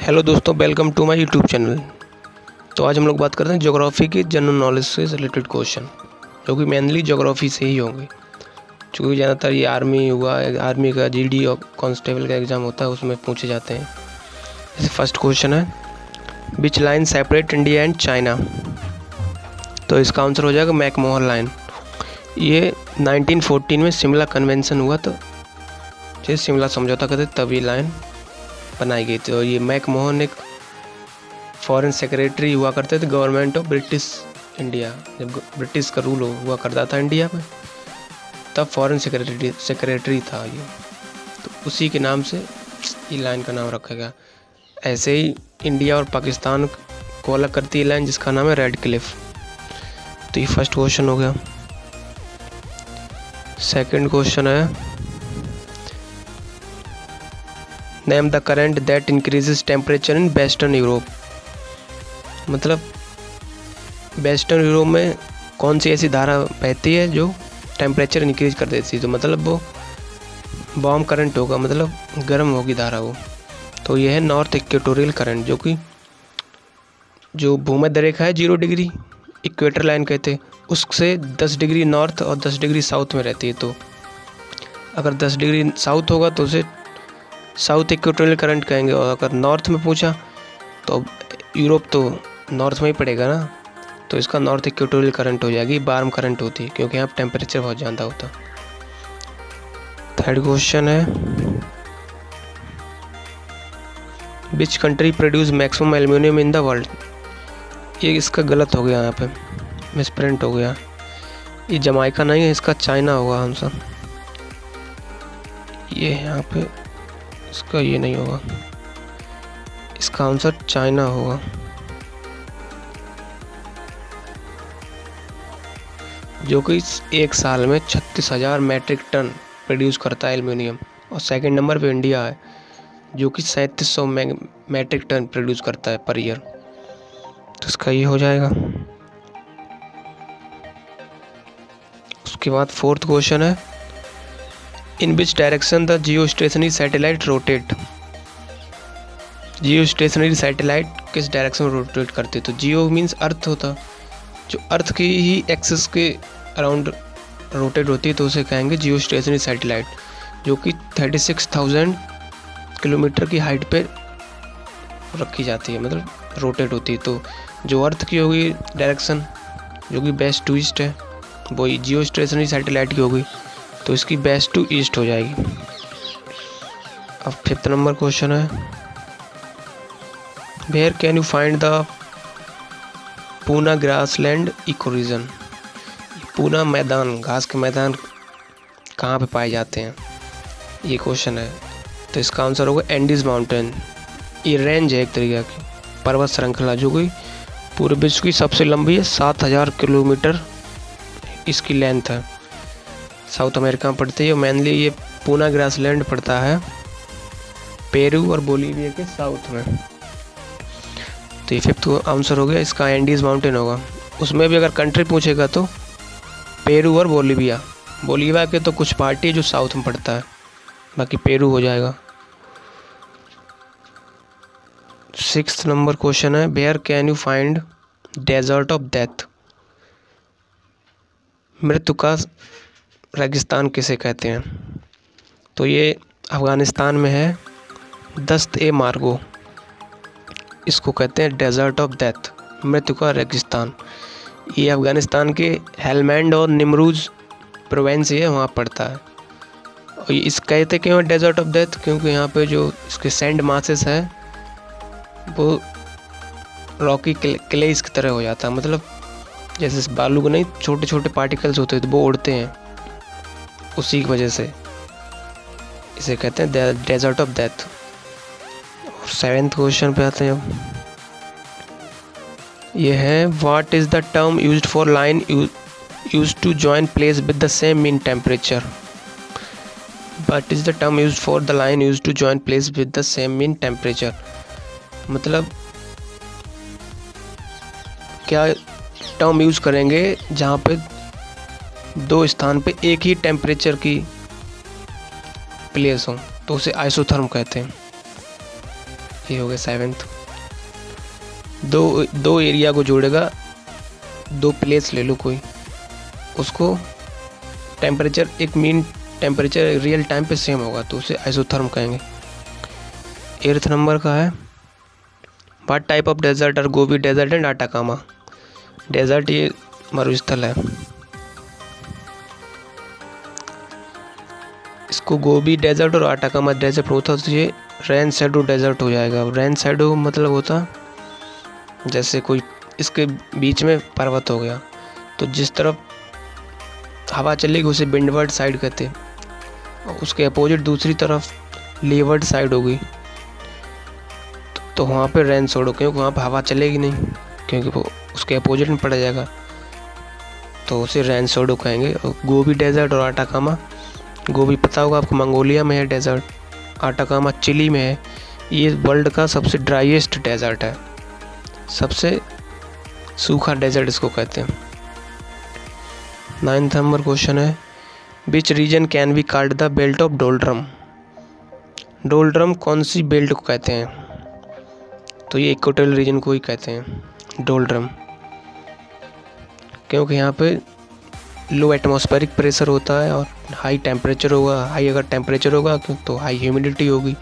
Hello दोस्तों welcome to my YouTube channel तो आज हम लोग बात करते हैं ज्योग्राफी के जनरल नॉलेज से रिलेटेड क्वेश्चन जो कि मेनली ज्योग्राफी से ही होंगे। क्योंकि ज़्यादातर ये आर्मी हुआ आर्मी का जीडी और कांस्टेबल का एग्ज़ाम होता है, उसमें पूछे जाते हैं। जैसे फ़र्स्ट क्वेश्चन है which line separate India and China तो इसका आंसर हो जाएगा मैकमोहन लाइन ये 1914 में शिमला कन्वेंशन हुआ तो जिसे शिमला समझौता करते तब ये लाइन बनाई गई थी और ये मैकमोहन एक फॉरेन सेक्रेटरी हुआ करते थे गवर्नमेंट ऑफ़ ब्रिटिश इंडिया जब ब्रिटिश का रूल हुआ करता था इंडिया में, तब फॉरेन सेक्रेटरी सेक्रेटरी था ये। तो उसी के नाम से ये लाइन का नाम रखा गया। ऐसे ही इंडिया और पाकिस्तान को अलग करती है लाइन जिसका नाम है रेड क्लिफ तो ये फ़र्स्ट क्वेश्चन हो गया। सेकंड क्वेश्चन है name the current that increases temperature in western Europe मतलब वेस्टर्न यूरोप में कौन सी ऐसी धारा बहती है जो टेम्परेचर इंक्रीज कर देती है? तो मतलब वो बॉम करंट होगा मतलब गर्म होगी धारा वो। तो यह है नॉर्थ इक्वेटोरियल करंट जो कि जो भूमध्य रेखा है ज़ीरो डिग्री इक्वेटर लाइन कहते उससे 10 डिग्री नॉर्थ और 10 डिग्री साउथ में रहती है। तो अगर 10 डिग्री साउथ होगा तो उसे साउथ इक्वेटोरियल करंट कहेंगे, और अगर नॉर्थ में पूछा तो यूरोप तो नॉर्थ में ही पड़ेगा ना? तो इसका नॉर्थ इक्वेटोरियल करंट हो जाएगी, बार्म करंट होती है क्योंकि यहाँ टेम्परेचर बहुत ज़्यादा होता। थर्ड क्वेश्चन है। Which country produce maximum aluminium in the world ये इसका गलत हो गया यहाँ पे। मिसप्रिंट हो गया। ये जमाइका नहीं है, इसका चाइना होगा हम आंसर। ये यहाँ पे। इसका ये नहीं होगा। इसका आंसर चाइना होगा। जो कि एक साल में छत्तीस हज़ार मैट्रिक टन प्रोड्यूस करता है एल्यूमिनियम और सेकंड नंबर पे इंडिया है, जो कि सैंतीस सौ मैट्रिक टन प्रोड्यूस करता है पर ईयर तो इसका ये हो जाएगा। उसके बाद फोर्थ क्वेश्चन है in which direction the geostationary satellite rotate geostationary satellite किस डायरेक्शन में रोटेट करती तो जियो मीन्स अर्थ होता। जो अर्थ की ही एक्सेस के अराउंड रोटेट होती है तो उसे कहेंगे जियो स्टेशनरी सैटेलाइट जो कि थर्टी सिक्स थाउज़ेंड किलोमीटर की हाइट पर रखी जाती है मतलब रोटेट होती है। तो जो अर्थ की होगी डायरेक्शन जो कि बेस्ट टू ईस्ट है, वही जियो स्टेशनरी सैटेलाइट की होगी। तो इसकी बेस्ट टू ईस्ट हो जाएगी। अब फिफ्थ नंबर क्वेश्चन है। Where can you find the puna grassland eco region puna मैदान, घास के मैदान कहाँ पे पाए जाते हैं? ये क्वेश्चन है। तो इसका आंसर होगा एंडीज माउंटेन ये रेंज है एक तरीके की। पर्वत श्रृंखला जो कि पूरे विश्व की सबसे लंबी है, सात हज़ार किलोमीटर इसकी लेंथ है। साउथ अमेरिका में पड़ती है। मेनली ये पूना ग्रासलैंड पड़ता है। पेरू और बोलीविया के साउथ में। तो ये फिफ्थ आंसर हो गया। इसका एंडीज माउंटेन होगा। उसमें भी अगर कंट्री पूछेगा तो पेरू और बोलीविया। बोलीविया के तो कुछ पार्टी जो साउथ में पड़ता है। बाकी पेरू हो जाएगा। सिक्स नंबर क्वेश्चन है। Where can you find desert of death मृत्यु का रेगिस्तान किसे कहते हैं? तो ये अफ़गानिस्तान में है, दस्त ए मार्गो। इसको कहते हैं डेजर्ट ऑफ़ डेथ, मृत्यु का रेगिस्तान। ये अफ़गानिस्तान के हेलमैंड और निमरूज प्रोवेंस है वहाँ पड़ता है। और ये इस कहते क्यों डेजर्ट ऑफ़ डेथ? क्योंकि यहाँ पे जो इसके सैंड मासेस है, वो रॉकी क्ले की तरह हो जाता है। मतलब जैसे बालू के नहीं छोटे छोटे पार्टिकल्स होते हैं तो वो उड़ते हैं। उसी की वजह से इसे कहते हैं डेजर्ट ऑफ़ डेथ और सेवेंथ क्वेश्चन पे आते हैं अब ये है what is the term used for line use to join place with the same mean temperature but is the term use for the line use to join place with the same mean temperature मतलब क्या term use करेंगे जहाँ पे दो स्थान पे एक ही temperature की प्लेस हो तो उसे आइसोथर्म कहते हैं। ये हो गया सेवेंथ दो दो एरिया को जोड़ेगा, दो प्लेस ले लो कोई। उसको टेम्परेचर एक मीन टेम्परेचर रियल टाइम पे सेम होगा तो उसे आइसोथर्म कहेंगे। एर्थ नंबर का है। वाट टाइप ऑफ़ डेजर्ट और गोभी डेजर्ट एंड आटाकामा डेजर्ट ये मरुस्थल है। इसको गोभी डेजर्ट और आटा आटाकामा डेजर्ट होता तो ये रेन शेडो डेजर्ट हो जाएगा। रैन शेडो मतलब होता जैसे कोई इसके बीच में पर्वत हो गया। तो जिस तरफ़ हवा चलेगी उसे बिंडवर्ड साइड कहते उसके अपोजिट दूसरी तरफ़ लेवर्ड साइड होगी। तो वहाँ पे रेन सोडो क्योंकि वहाँ पर हवा चलेगी नहीं, क्योंकि वो उसके अपोजिट में पड़ जाएगा। तो उसे रैन सोडो कहेंगे। गोभी डेजर्ट और आटा आटाकामा गोभी पता होगा आपको, मंगोलिया में है डेजर्ट आटाकामा चिली में है। ये वर्ल्ड का सबसे ड्राइएस्ट डेजर्ट है। सबसे सूखा डेजर्ट इसको कहते हैं। नाइन्थ नंबर क्वेश्चन है which region can be called the belt of doldrum doldrum कौन सी बेल्ट को कहते हैं? तो ये इक्वटल रीजन को ही कहते हैं डोल्ड्रम क्योंकि यहाँ पे लो एटमॉस्फेरिक प्रेशर होता है और हाई टेम्परेचर होगा। हाई अगर टेम्परेचर होगा तो हाई ह्यूमिडिटी होगी।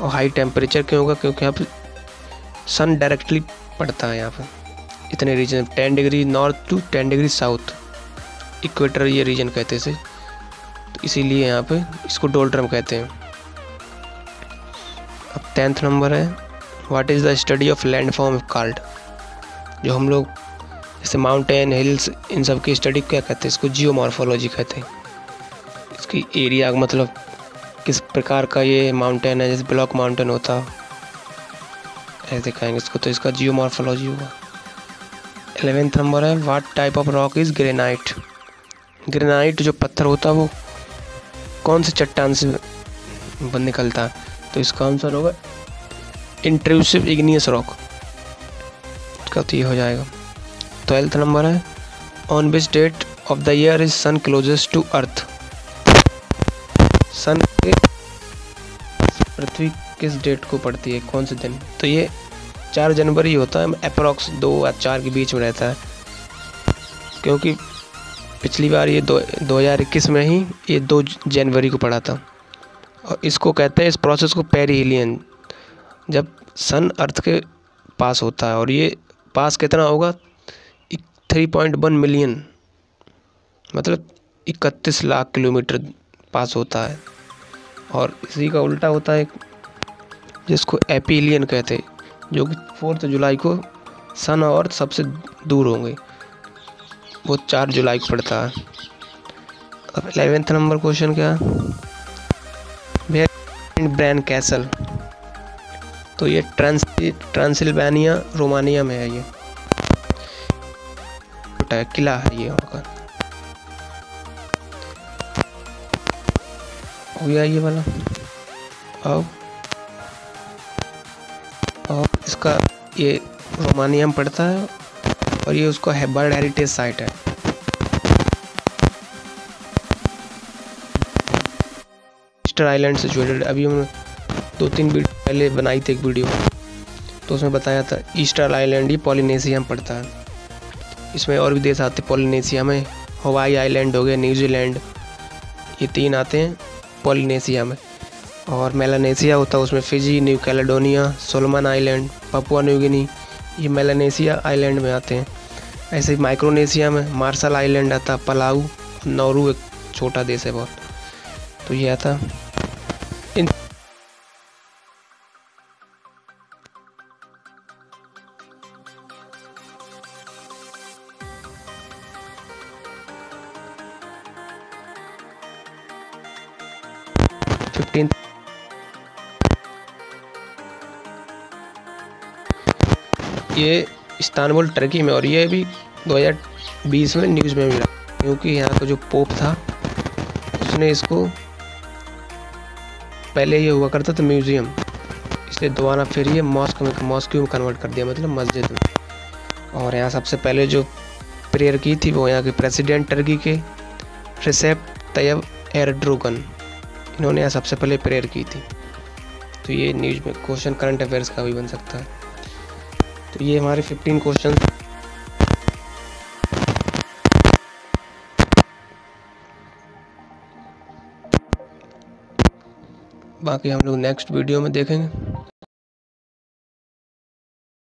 और हाई टेम्परेचर क्यों होगा? क्योंकि यहाँ पर सन डायरेक्टली पड़ता है यहाँ पर इतने region ten degree north to ten degree south equator ये रीजन कहते हैं तो इसीलिए यहाँ पे इसको डोल्ड्रम कहते हैं। अब टेंथ नंबर है what is the study of landform called जो हम लोग जैसे माउंटेन हिल्स इन सब की स्टडी क्या कहते हैं? इसको जियोमॉर्फोलॉजी कहते हैं। इसकी एरिया मतलब किस प्रकार का ये माउंटेन है? जैसे ब्लॉक माउंटेन होता, ऐसे कहेंगे इसको तो इसका जियोमॉर्फोलॉजी होगा। एलेवेंथ नंबर है what type of rock is granite granite जो पत्थर होता है वो कौन से चट्टान से निकलता है? तो इसका आंसर होगा इंट्रूसिव इग्नियस रॉक इसका तो ये हो जाएगा। ट्वेल्थ नंबर है। On which date of the year is sun closest to earth sun के पृथ्वी किस डेट को पड़ती है? कौन से दिन? तो ये चार जनवरी होता है अप्रॉक्स दो या चार के बीच में रहता है। क्योंकि पिछली बार ये दो दो हज़ार इक्कीस में ही ये दो जनवरी को पड़ा था। और इसको कहते हैं, इस प्रोसेस को पेरीहिलियन जब सन अर्थ के पास होता है, और ये पास कितना होगा? थ्री पॉइंट वन मिलियन मतलब इकतीस लाख किलोमीटर पास होता है। और इसी का उल्टा होता है जिसको एपीलियन कहते हैं, जो कि फोर्थ जुलाई को सन और सबसे दूर होंगे। वो चार जुलाई को पड़ता है। अब एलेवेंथ नंबर क्वेश्चन क्या है? ब्रैन कैसल तो ये ट्रांस, ट्रांसिल्वेनिया, रोमानिया में है ये। किला है ये वहाँ का। हो गया ये वाला। अब और इसका ये रोमानिया में पड़ता है और ये उसका है बर्ड हेरिटेज साइट है। ईस्टर आइलैंड से जुड़े, अभी हम दो तीन वीडियो पहले बनाई थी एक वीडियो। तो उसमें बताया था, ईस्टर आइलैंड ये पॉलिनेशिया में पड़ता है। इसमें और भी देश आते हैं। पॉलिनेशिया में, हवाई आइलैंड हो गया, न्यूजीलैंड। ये तीन आते हैं पोलिनेशिया में। और मेलानेशिया होता है, उसमें Fiji, New Caledonia, Solomon island, Papua New Guinea, ये मेलानेशिया आइलैंड में आते हैं। ऐसे ही माइक्रोनेशिया में मार्शल आइलैंड आता पलाऊ, नौरू एक छोटा देश है बहुत। तो ये आता ये इस्तानबुल, टर्की में, और ये भी 2020 में न्यूज़ में मिला। क्योंकि यहाँ का जो पोप था, उसने इसको पहले ये हुआ करता था म्यूज़ियम, इसलिए दोबारा फिर ये मॉस्क में मॉस्क में कन्वर्ट कर दिया मतलब मस्जिद में। और यहाँ सबसे पहले जो प्रेयर की थी, वो यहाँ के प्रेसिडेंट टर्की के, रिसेप तैयब एरड्रोगन इन्होंने यहाँ सबसे पहले प्रेयर की थी। तो ये न्यूज़ में क्वेश्चन, करंट अफेयर्स का भी बन सकता है। तो ये हमारे 15 क्वेश्चन बाकी हम लोग नेक्स्ट वीडियो में देखेंगे।